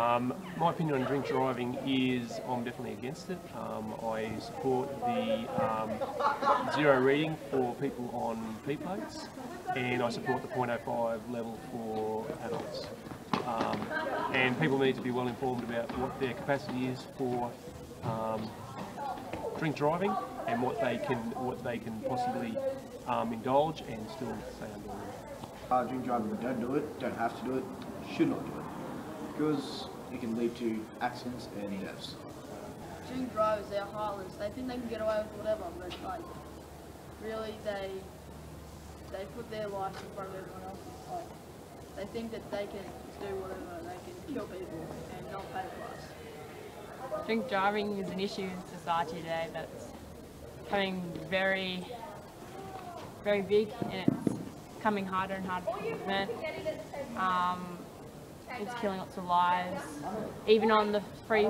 Um, my opinion on drink driving is I'm definitely against it. Um, I support the um, zero reading for people on P plates and I support the 0.05 level for adults. Um, and people need to be well informed about what their capacity is for um, drink driving and what they can what they can possibly um, indulge and still stay under Uh, drink driving, don't do it, don't have to do it, should not do it. Because it can lead to accidents and deaths. drink drivers, they're heartless. They think they can get away with whatever, but like, really, they they put their life in front of everyone else's. Like, they think that they can do whatever, they can kill people and not pay the price. Drink driving is an issue in society today that's becoming very, very big and it's becoming harder and harder to prevent. Um, it's killing lots of lives. Even on the free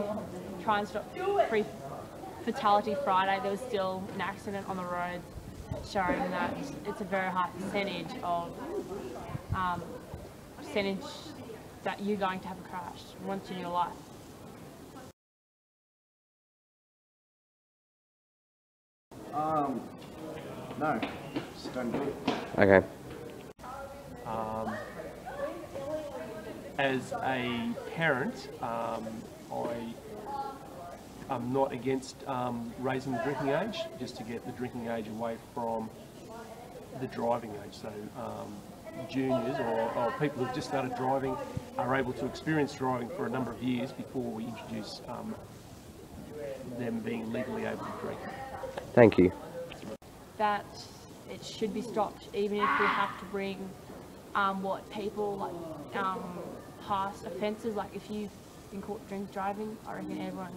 try and stop free fatality Friday, there was still an accident on the road showing that it's a very high percentage of um, percentage that you're going to have a crash once in your life. Um, no, just don't do it. Okay. Um, as a parent, um, I am not against um, raising the drinking age, just to get the drinking age away from the driving age. So um, juniors or, or people who've just started driving are able to experience driving for a number of years before we introduce um, them being legally able to drink. Thank you. that it should be stopped, even if we have to bring um, what people like um, past offences. Like if you've been caught drink driving, I reckon everyone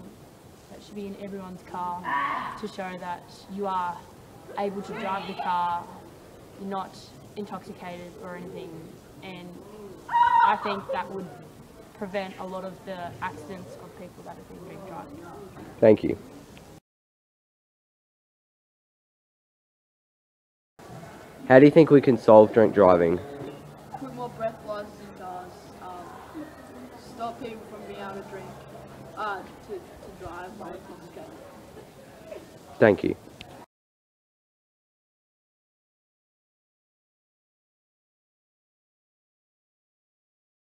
that should be in everyone's car to show that you are able to drive the car, you're not intoxicated or anything, and I think that would prevent a lot of the accidents of people that have been drink driving. Thank you. How do you think we can solve drink driving? More breathalyzers in um, stop people from being able to drink, uh, to, to drive while intoxicated. Thank you.